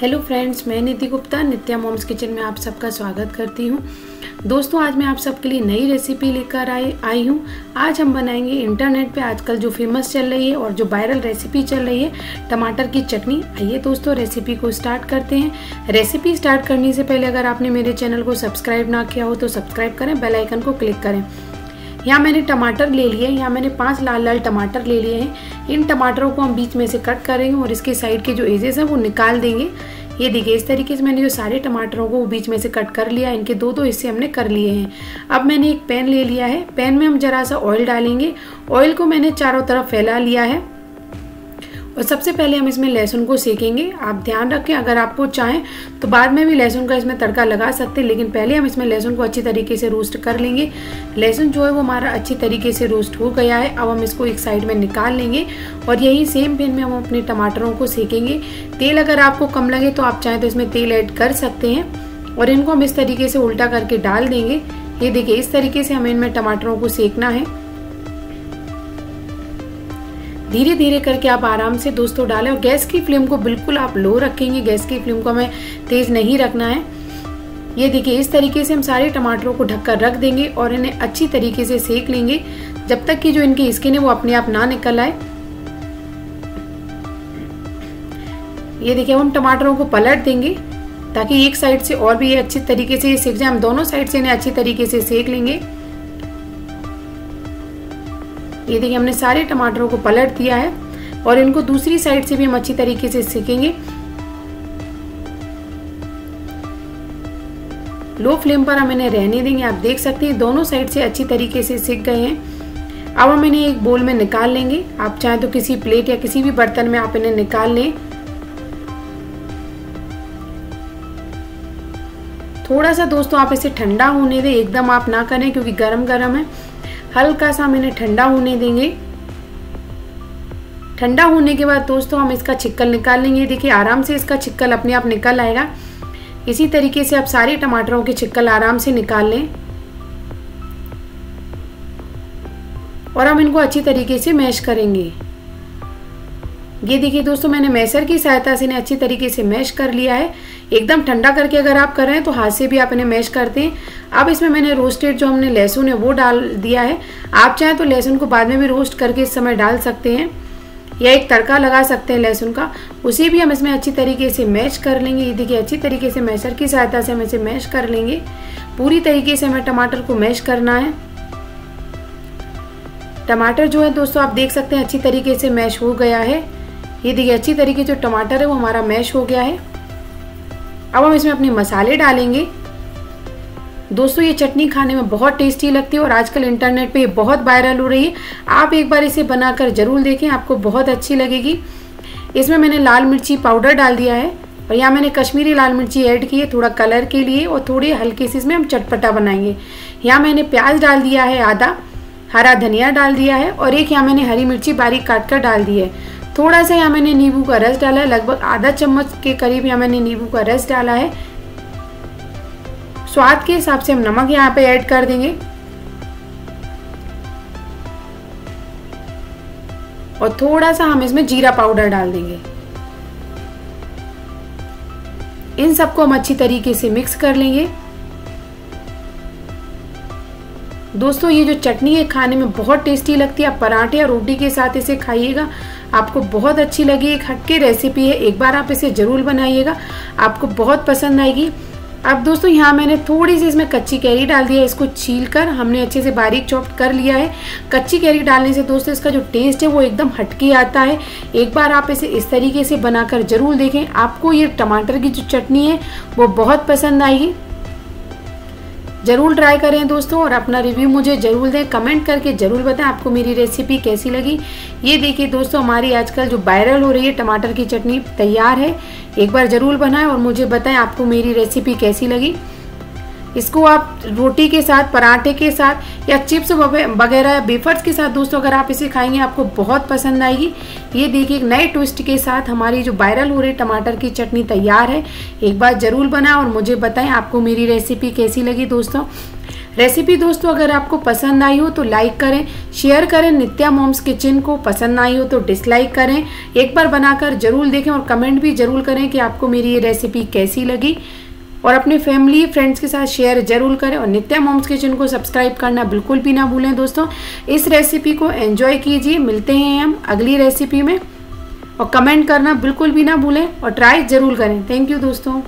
Hello friends मैं Nidhi Gupta, Nitya mom's kitchen में आप सबका स्वागत करती हूँ। दोस्तों, आज मैं आप सबके लिए नई रेसिपी लेकर आई आई हूँ। आज हम बनाएँगे इंटरनेट पे आजकल जो फ़ेमस चल रही है और जो वायरल रेसिपी चल रही है, टमाटर की चटनी। आइए दोस्तों रेसिपी को स्टार्ट करते हैं। रेसिपी स्टार्ट करने से पहले अगर आपने मेरे चैनल को सब्सक्राइब ना किया हो तो सब्सक्राइब करें बेलाइकन को क्लिक करें। यहाँ मैंने टमाटर ले लिए यहाँ मैंने पाँच लाल लाल टमाटर ले लिए हैं, इन टमाटरों को हम बीच में से कट करेंगे और इसके साइड के जो एजेस हैं, वो निकाल देंगे। ये देखिए, इस तरीके से मैंने जो सारे टमाटरों को बीच में से कट कर लिया इनके दो दो हिस्से हमने कर लिए हैं। अब मैंने एक पैन ले लिया है। पैन में हम जरा सा ऑयल डालेंगे। ऑयल को मैंने चारों तरफ़ फैला लिया है। और सबसे पहले हम इसमें लहसुन को सेकेंगे। आप ध्यान रखें, अगर आपको चाहें तो बाद में भी लहसुन का इसमें तड़का लगा सकते हैं, लेकिन पहले हम इसमें लहसुन को अच्छी तरीके से रोस्ट कर लेंगे। लहसुन जो है वो हमारा अच्छी तरीके से रोस्ट हो गया है। अब हम इसको एक साइड में निकाल लेंगे और यही सेम पेन में हम अपने टमाटरों को सेकेंगे। तेल अगर आपको कम लगे तो आप चाहें तो इसमें तेल ऐड कर सकते हैं और इनको हम इस तरीके से उल्टा करके डाल देंगे। ये देखिए, इस तरीके से हमें इनमें टमाटरों को सेकना है। धीरे धीरे करके आप आराम से दोस्तों डालें और गैस की फ्लेम को बिल्कुल आप लो रखेंगे। गैस की फ्लेम को हमें तेज़ नहीं रखना है। ये देखिए, इस तरीके से हम सारे टमाटरों को ढककर रख देंगे और इन्हें अच्छी तरीके से सेक लेंगे। जब तक कि जो इनकी स्किन है, वो अपने आप ना निकल आए। ये देखिए, हम टमाटरों को पलट देंगे ताकि एक साइड से और भी ये अच्छी तरीके से ये सेक जाए। हम दोनों साइड से इन्हें अच्छी तरीके से सेक लेंगे। ये देखिए, हमने सारे टमाटरों को पलट दिया है और इनको दूसरी साइड से भी हम अच्छी तरीके से सेकेंगे। लो फ्लेम पर हम इन्हें रहने देंगे। आप देख सकते हैं, दोनों साइड से अच्छी तरीके से सीख गए हैं। अब हम इन्हें एक बोल में निकाल लेंगे। आप चाहें तो किसी प्लेट या किसी भी बर्तन में आप इन्हें निकाल लें। थोड़ा सा दोस्तों, आप इसे ठंडा होने दें। एकदम आप ना करें, क्योंकि गरम गरम है। हल्का सा इन्हें ठंडा होने देंगे। ठंडा होने के बाद दोस्तों हम इसका छिक्कल निकाल लेंगे। देखिए, आराम से इसका छिक्कल अपने आप निकल आएगा। इसी तरीके से आप सारे टमाटरों के छिक्कल आराम से निकाल लें। और हम इनको अच्छी तरीके से मैश करेंगे। ये देखिए दोस्तों, मैंने मैसर की सहायता से इन्हें अच्छी तरीके से मैश कर लिया है। एकदम ठंडा करके अगर आप कर रहे हैं तो हाथ से भी आप इन्हें मैश करते हैं। अब इसमें मैंने रोस्टेड जो हमने लहसुन है, वो डाल दिया है। आप चाहें तो लहसुन को बाद में भी रोस्ट करके इस समय डाल सकते हैं, या एक तड़का लगा सकते हैं लहसुन का। उसे भी हम इसमें अच्छी तरीके से मैश कर लेंगे। ये देखिए, अच्छी तरीके से मैशर की सहायता से हम इसे मैश कर लेंगे। पूरी तरीके से हमें टमाटर को मैश करना है। टमाटर जो है दोस्तों, आप देख सकते हैं, अच्छी तरीके से मैश हो गया है। ये देखिए, अच्छी तरीके जो टमाटर है, वो हमारा मैश हो गया है। अब हम इसमें अपने मसाले डालेंगे। दोस्तों, ये चटनी खाने में बहुत टेस्टी लगती है और आजकल इंटरनेट पे ये बहुत वायरल हो रही है। आप एक बार इसे बनाकर ज़रूर देखें, आपको बहुत अच्छी लगेगी। इसमें मैंने लाल मिर्ची पाउडर डाल दिया है और यहाँ मैंने कश्मीरी लाल मिर्ची ऐड की है, थोड़ा कलर के लिए और थोड़ी हल्के से इसमें हम चटपटा बनाएँगे। यहाँ मैंने प्याज डाल दिया है आधा, हरा धनिया डाल दिया है और एक यहाँ मैंने हरी मिर्ची बारीक काट कर डाल दी है। थोड़ा सा यहाँ मैंने नींबू का रस डाला है, लगभग आधा चम्मच के करीब यहाँ मैंने नींबू का रस डाला है। स्वाद के हिसाब से हम नमक यहाँ पे ऐड कर देंगे। और थोड़ा सा हम इसमें जीरा पाउडर डाल देंगे। इन सबको हम अच्छी तरीके से मिक्स कर लेंगे। दोस्तों, ये जो चटनी है, खाने में बहुत टेस्टी लगती है। आप पराठे या रोटी के साथ इसे खाइएगा। आपको बहुत अच्छी लगी, एक हटके रेसिपी है, एक बार आप इसे ज़रूर बनाइएगा, आपको बहुत पसंद आएगी। अब दोस्तों, यहाँ मैंने थोड़ी सी इसमें कच्ची कैरी डाल दी है, इसको छील कर हमने अच्छे से बारीक चॉप्ट कर लिया है। कच्ची कैरी डालने से दोस्तों, इसका जो टेस्ट है, वो एकदम हटके आता है। एक बार आप इसे इस तरीके से बनाकर ज़रूर देखें। आपको ये टमाटर की जो चटनी है, वो बहुत पसंद आएगी। ज़रूर ट्राई करें दोस्तों और अपना रिव्यू मुझे ज़रूर दें। कमेंट करके ज़रूर बताएँ आपको मेरी रेसिपी कैसी लगी। ये देखिए दोस्तों, हमारी आजकल जो वायरल हो रही है टमाटर की चटनी तैयार है। एक बार ज़रूर बनाएँ और मुझे बताएँ आपको मेरी रेसिपी कैसी लगी। इसको आप रोटी के साथ, पराठे के साथ या चिप्स वगैरह या बेफर्स के साथ दोस्तों, अगर आप इसे खाएँगे, आपको बहुत पसंद आएगी। ये देखिए, एक नए ट्विस्ट के साथ हमारी जो वायरल हो रही टमाटर की चटनी तैयार है। एक बार ज़रूर बनाएँ और मुझे बताएँ आपको मेरी रेसिपी कैसी लगी दोस्तों। रेसिपी दोस्तों, अगर आपको पसंद आई हो तो लाइक करें शेयर करें, नित्या मॉम्स किचन को पसंद आई हो तो डिसलाइक करें। एक बार बनाकर ज़रूर देखें और कमेंट भी ज़रूर करें कि आपको मेरी ये रेसिपी कैसी लगी। और अपने फैमिली फ्रेंड्स के साथ शेयर ज़रूर करें और नित्या मोम्स किचन को सब्सक्राइब करना बिल्कुल भी ना भूलें दोस्तों। इस रेसिपी को एंजॉय कीजिए। मिलते हैं हम अगली रेसिपी में। और कमेंट करना बिल्कुल भी ना भूलें और ट्राई ज़रूर करें। थैंक यू दोस्तों।